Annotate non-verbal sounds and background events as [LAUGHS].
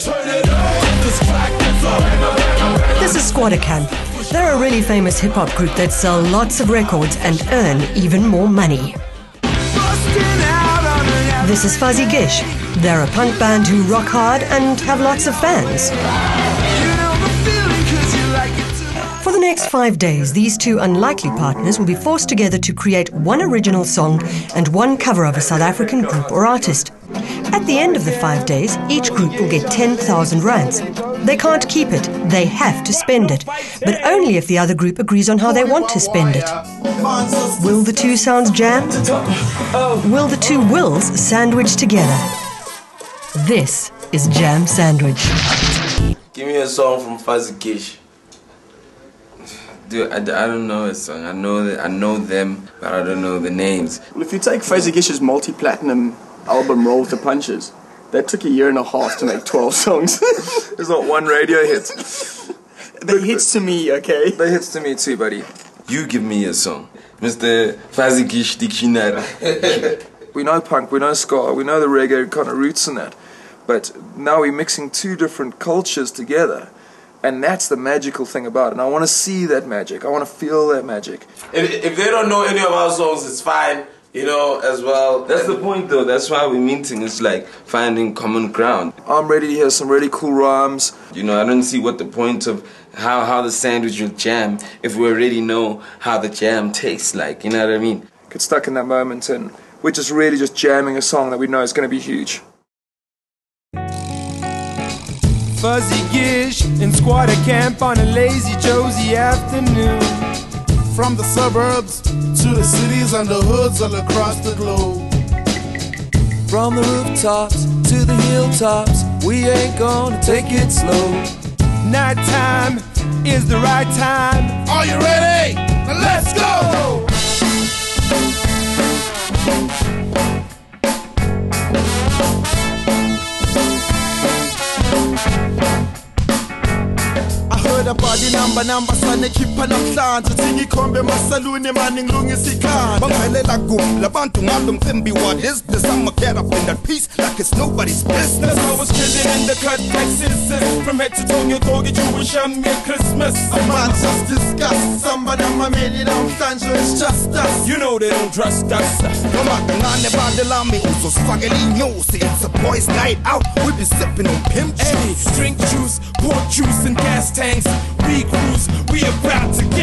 This is Skwatta Kamp. They're a really famous hip hop group that sell lots of records and earn even more money. This is Fuzigish. They're a punk band who rock hard and have lots of fans. For the next five days, these two unlikely partners will be forced together to create one original song and one cover of a South African group or artist. At the end of the five days, each group will get 10,000 rands. They can't keep it, they have to spend it, but only if the other group agrees on how they want to spend it. Will the two sounds jam? Will the two wills sandwich together? This is Jam Sandwich. Give me a song from Fuzigish. Dude, I, I don't know a song. I know that I know them, but I don't know the names. Well, if you take Fuzigish's multi-platinum album Roll with the Punches, that took a year and a half to make 12 [LAUGHS] songs. There's not one radio hit. they hits to me, okay? They hits to me too, buddy. You give me a song, Mr. Fuzigish Dictionary. [LAUGHS] We know punk, we know ska, we know the reggae kind of roots in that. But now we're mixing two different cultures together. And that's the magical thing about it. And I want to see that magic. I want to feel that magic. If, if they don't know any of our songs, it's fine. You know, as well. That's the point, though. That's why we're meeting. It's like finding common ground. I'm ready to hear some really cool rhymes. You know, I don't see what the point of how how the sandwich will jam if we already know how the jam tastes like. You know what I mean? Get stuck in that moment, and we're just really just jamming a song that we know is going to be huge. Fuzigish in Skwatta Kamp on a lazy Jozi afternoon. From the suburbs to the cities and the hoods all across the globe. From the rooftops to the hilltops, we ain't gonna take it slow. Nighttime is the right time. Are you ready? Now let's go! Body number number sanekhipha namhlanje uthi ngikhombe emasaluni mani ngilungisa ikhanda bangalela kuphi labantu ngalo mcimbi what is this? I'ma get up in that piece like it's nobody's business. I was chilling in the cut like scissors. From head to toe ngiyogqoka Jewish yami Christmas. A man just discuss Somebody amameli namhlanje it's just us. You know they don't trust us. Noma kancane bande lami uzosifakela inyosi it's a boys night out we be sipping on pimp. Hey, drink juice, pork juice and gas tanks. We cruise, we about to get